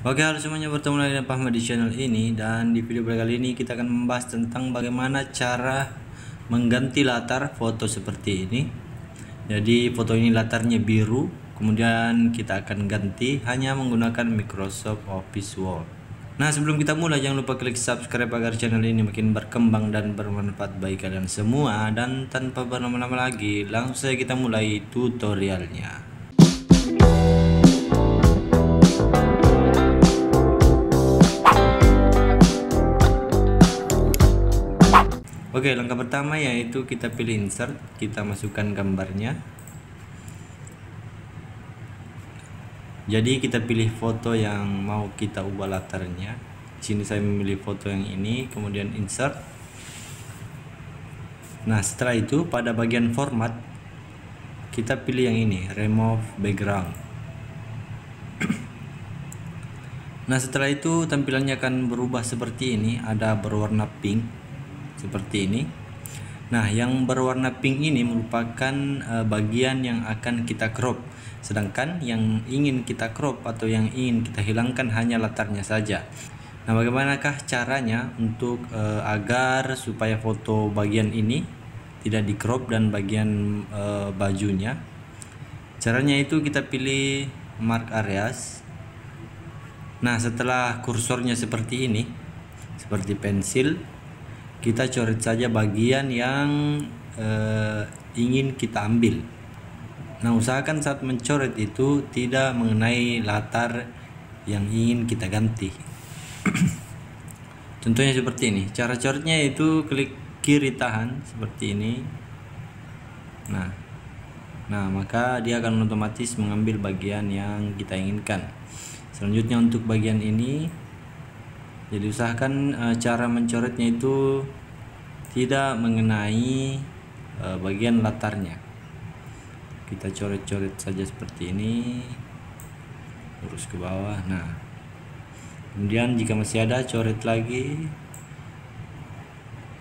Oke halo semuanya. Bertemu lagi dengan Pak di channel ini. Dan di video kali ini kita akan membahas tentang bagaimana cara mengganti latar foto seperti ini. Jadi foto ini latarnya biru. Kemudian kita akan ganti hanya menggunakan Microsoft Office Word. Nah sebelum kita mulai jangan lupa klik subscribe agar channel ini makin berkembang dan bermanfaat bagi kalian semua. Dan tanpa berlama-lama lagi langsung saja kita mulai tutorialnya Oke langkah pertama yaitu kita pilih insert kita masukkan gambarnya. Jadi kita pilih foto yang mau kita ubah latarnya. Di sini saya memilih foto yang ini kemudian insert. Nah setelah itu pada bagian format kita pilih yang ini remove background. Nah setelah itu tampilannya akan berubah seperti ini. Ada berwarna pink seperti ini. Nah yang berwarna pink ini merupakan uh, bagian yang akan kita crop. Sedangkan yang ingin kita crop atau yang ingin kita hilangkan hanya latarnya saja. Nah bagaimanakah caranya untuk uh, agar supaya foto bagian ini tidak di crop dan bagian uh, bajunya? Caranya itu kita pilih mark areas. Nah setelah kursornya seperti ini seperti pensil kita coret saja bagian yang uh, ingin kita ambil. Nah usahakan saat mencoret itu tidak mengenai latar yang ingin kita ganti. Contohnya seperti ini. Cara coretnya itu klik kiri tahan seperti ini. Nah nah maka dia akan otomatis mengambil bagian yang kita inginkan. Selanjutnya untuk bagian ini jadi usahakan e, cara mencoretnya itu tidak mengenai e, bagian latarnya. Kita coret-coret saja seperti ini lurus ke bawah. Nah kemudian jika masih ada coret lagi.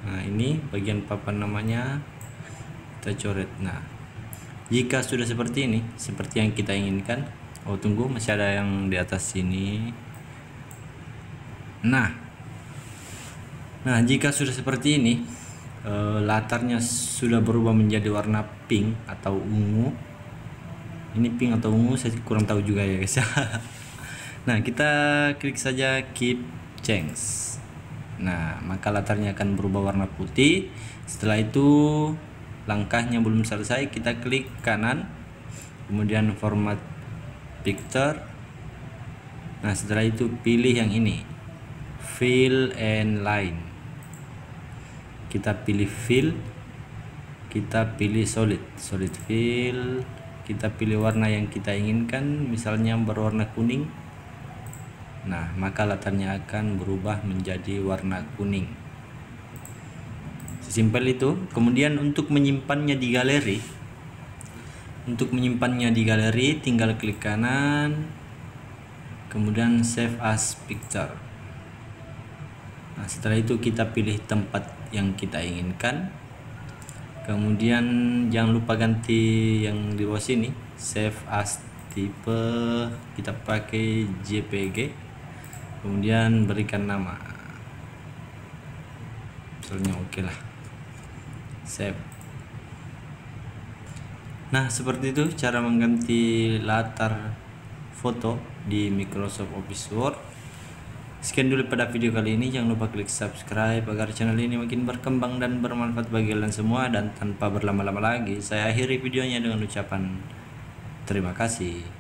Nah ini bagian papan namanya kita coret. Nah jika sudah seperti ini seperti yang kita inginkan oh tunggu masih ada yang di atas sini Nah, nah jika sudah seperti ini, e, latarnya sudah berubah menjadi warna pink atau ungu. Ini pink atau ungu saya kurang tahu juga ya guys. nah kita klik saja keep change. Nah maka latarnya akan berubah warna putih. Setelah itu langkahnya belum selesai, kita klik kanan, kemudian format picture. Nah setelah itu pilih yang ini fill and line. Kita pilih fill kita pilih solid. Solid fill kita pilih warna yang kita inginkan misalnya berwarna kuning. Nah maka latarnya akan berubah menjadi warna kuning. Sesimpel itu. Kemudian untuk menyimpannya di galeri untuk menyimpannya di galeri tinggal klik kanan kemudian save as picture Nah, setelah itu kita pilih tempat yang kita inginkan. Kemudian jangan lupa ganti yang di bawah sini, save as tipe kita pakai JPG. Kemudian berikan nama. Misalnya oke okay lah. Save. Nah, seperti itu cara mengganti latar foto di Microsoft Office Word. Sekian dulu pada video kali ini. Jangan lupa klik subscribe agar channel ini makin berkembang dan bermanfaat bagi kalian semua. Dan tanpa berlama-lama lagi, saya akhiri videonya dengan ucapan terima kasih.